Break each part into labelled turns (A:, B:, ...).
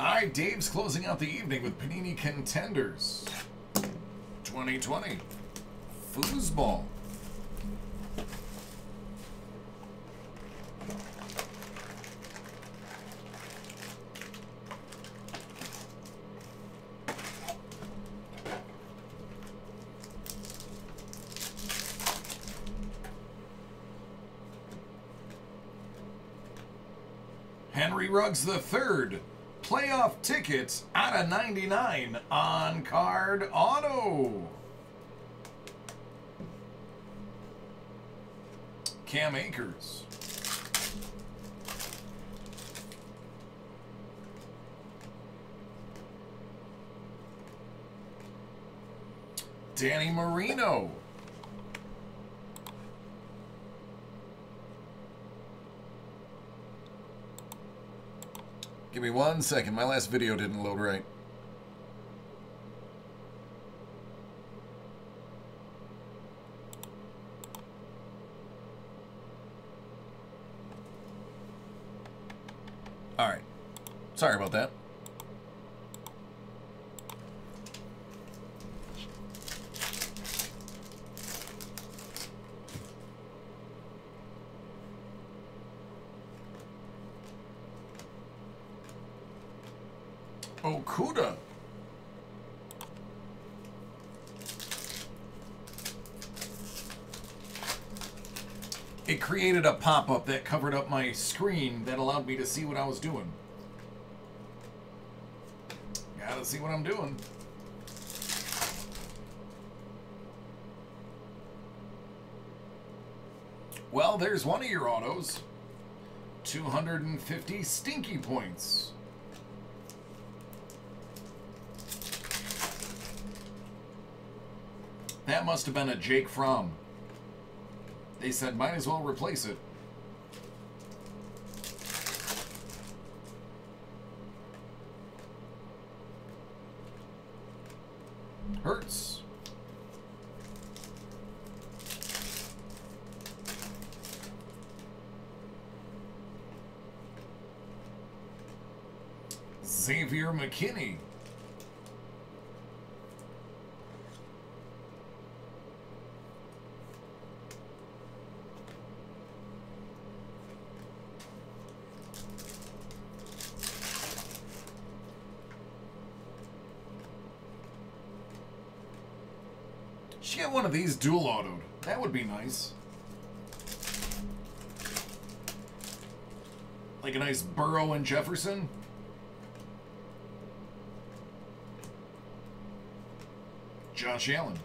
A: All right, Dave's closing out the evening with Panini Contenders 2020 Foosball. Henry Ruggs III. Playoff tickets out of 99 on card auto. Cam Akers. Danny Marino. Give me one second. My last video didn't load right. All right. Sorry about that. Okudah. It created a pop-up that covered up my screen that allowed me to see what I was doing. Gotta see what I'm doing. Well, there's one of your autos. 250 stinky points. That must have been a Jake Fromm. They said, might as well replace it. Hurts. Xavier McKinney. Should get one of these dual autoed. That would be nice. Like a nice Burrow and Jefferson. Josh Allen.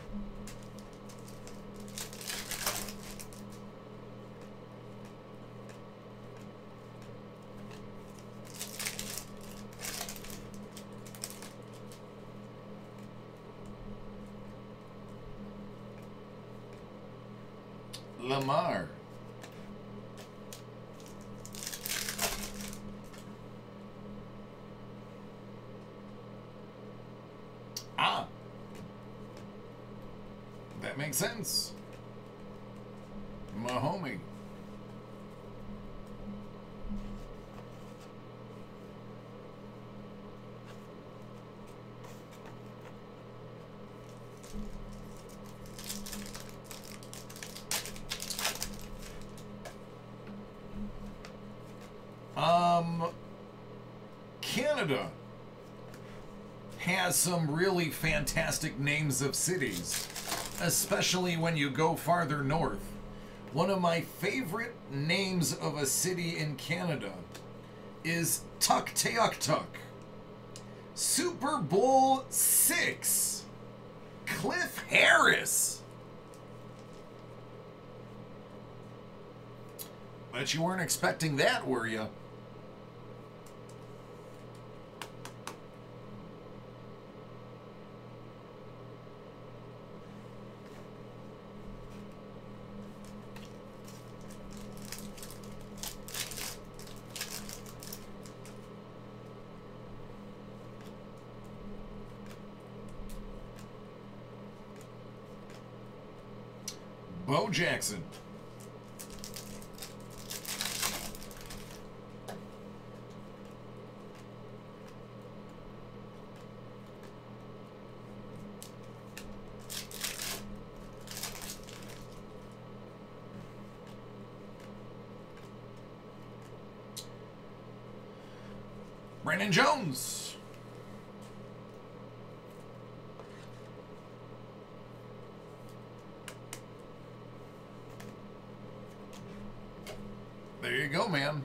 A: Lamar. Ah. That makes sense. My homie. Canada has some really fantastic names of cities, especially when you go farther north. One of my favorite names of a city in Canada is Tuktoyaktuk. Super Bowl six. Cliff Harris. Bet you weren't expecting that, were you? Bo Jackson. Brandon Jones. There you go, man.